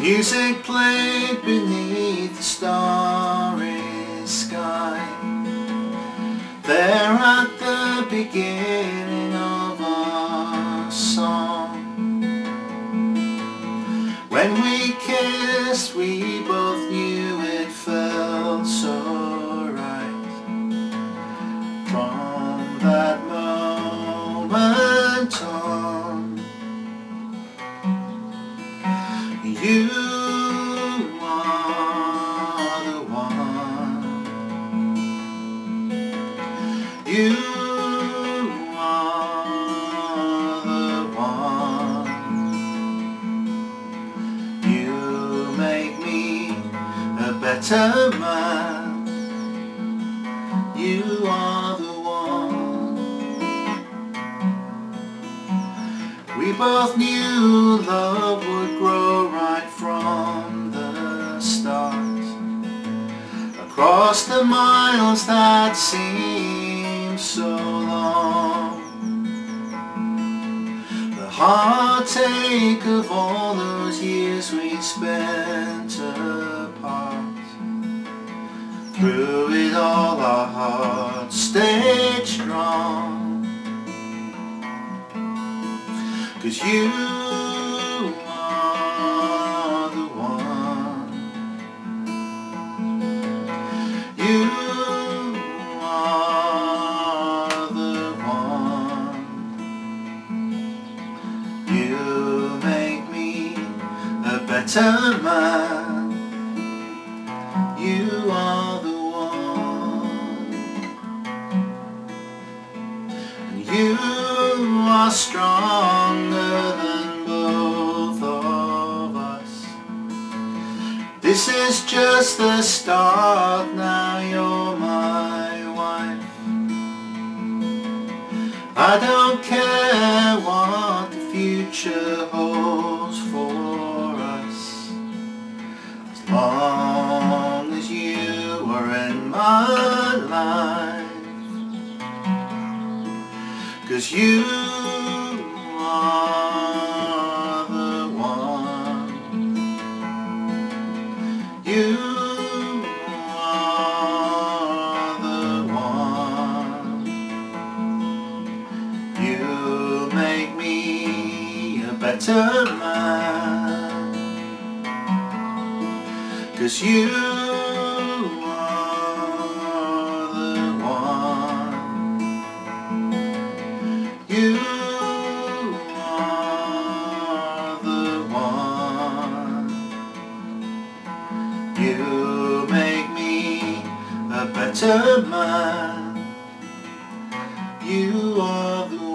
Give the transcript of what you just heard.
Music played beneath the starry sky. There at the beginning You are the one. You make me a better man. You are the one. We both knew love would grow right Across the miles that seem so long. The heartache of all those years we spent apart. Through it all our hearts stayed strong. Cause you better man. You are the one. And you are stronger than both of us. This is just the start, now Cause you are the one. You are the one. You make me a better man. Cause you You make me a better man. You are the